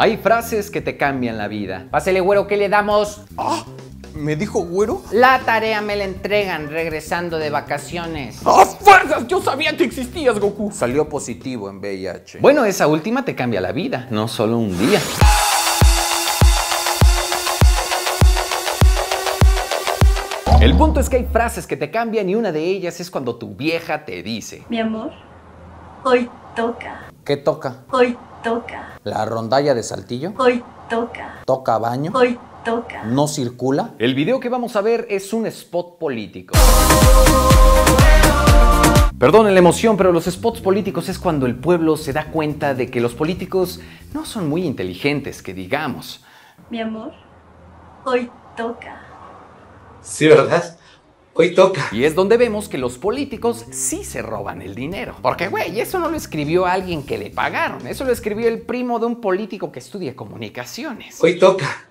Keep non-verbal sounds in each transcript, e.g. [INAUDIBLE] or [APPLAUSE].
Hay frases que te cambian la vida. Pásele, güero, ¿qué le damos? Ah, ¿me dijo güero? La tarea me la entregan regresando de vacaciones. ¡Ah, fuerzas! Yo sabía que existías, Goku. Salió positivo en VIH. Bueno, esa última te cambia la vida, no solo un día. El punto es que hay frases que te cambian y una de ellas es cuando tu vieja te dice, Mi amor, hoy toca, ¿Qué toca? hoy toca, ¿La rondalla de Saltillo? hoy toca, ¿Toca baño? hoy toca. ¿No circula? el video que vamos a ver es un spot político. Perdonen la emoción, pero los spots políticos es cuando el pueblo se da cuenta de que los políticos no son muy inteligentes, que digamos. Mi amor, hoy toca. Sí, ¿verdad? Hoy toca. Y es donde vemos que los políticos sí se roban el dinero. Porque, güey, eso no lo escribió alguien que le pagaron. Eso lo escribió el primo de un político que estudia comunicaciones. Hoy toca.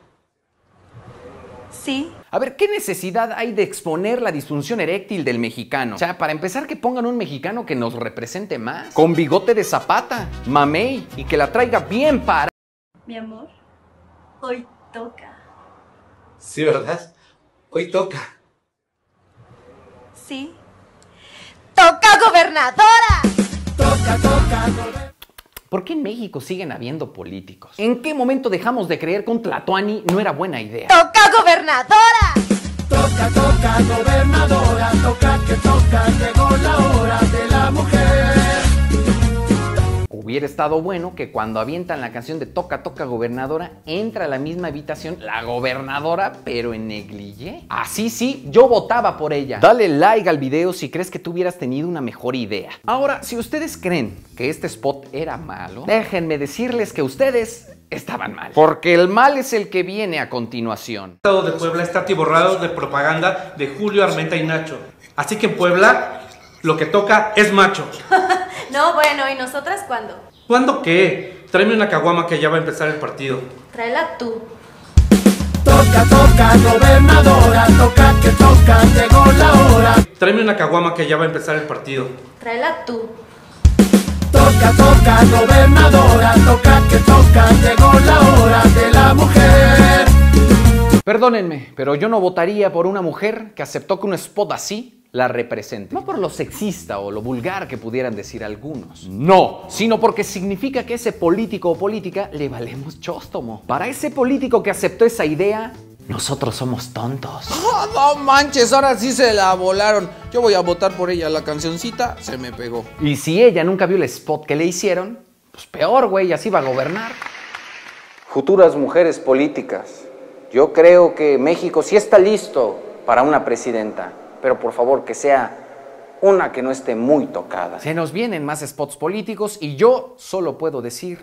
Sí, A ver, ¿qué necesidad hay de exponer la disfunción eréctil del mexicano? O sea, para empezar, que pongan un mexicano que nos represente más. Con bigote de zapata, mamey, y que la traiga bien para. mi amor, hoy toca. Sí, ¿verdad? Hoy toca. Sí, ¡Toca gobernadora! ¿Por qué en México siguen habiendo políticos? ¿En qué momento dejamos de creer que un Tlatoani no era buena idea? ¡Toca gobernadora! Hubiera estado bueno que cuando avientan la canción de Toca Toca Gobernadora, entra a la misma habitación la gobernadora, pero en negligé. Así sí, yo votaba por ella. Dale like al video si crees que tú hubieras tenido una mejor idea. Ahora, si ustedes creen que este spot era malo, déjenme decirles que ustedes estaban mal. Porque el mal es el que viene a continuación. Estado de Puebla está atiborrado de propaganda de Julio Armenta y Nacho. Así que en Puebla lo que toca es macho. [LAUGHS] No, bueno, ¿y nosotras cuándo? ¿Cuándo qué? Tráeme una caguama que ya va a empezar el partido. Tráela tú. Tráeme una caguama que ya va a empezar el partido. Tráela tú. Perdónenme, pero yo no votaría por una mujer que aceptó que un spot así la represente. No por lo sexista o lo vulgar que pudieran decir algunos. No, sino porque significa que ese político o política le valemos chóstomo. Para ese político que aceptó esa idea, nosotros somos tontos. [LAUGHS] ¡Ah, no manches! Ahora sí se la volaron. Yo voy a votar por ella. La cancioncita se me pegó. Y si ella nunca vio el spot que le hicieron, pues peor, güey, así va a gobernar. Futuras mujeres políticas, yo creo que México sí está listo para una presidenta, pero por favor que sea una que no esté muy tocada. Se nos vienen más spots políticos y yo solo puedo decir...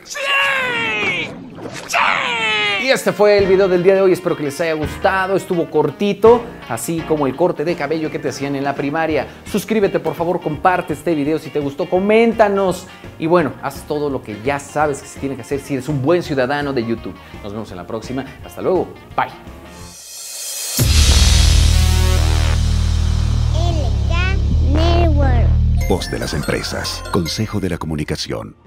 Y este fue el video del día de hoy, espero que les haya gustado, estuvo cortito, así como el corte de cabello que te hacían en la primaria. Suscríbete por favor, comparte este video si te gustó, coméntanos y bueno, haz todo lo que ya sabes que se tiene que hacer si eres un buen ciudadano de YouTube. Nos vemos en la próxima, hasta luego, bye. Voz de las empresas. Consejo de la Comunicación.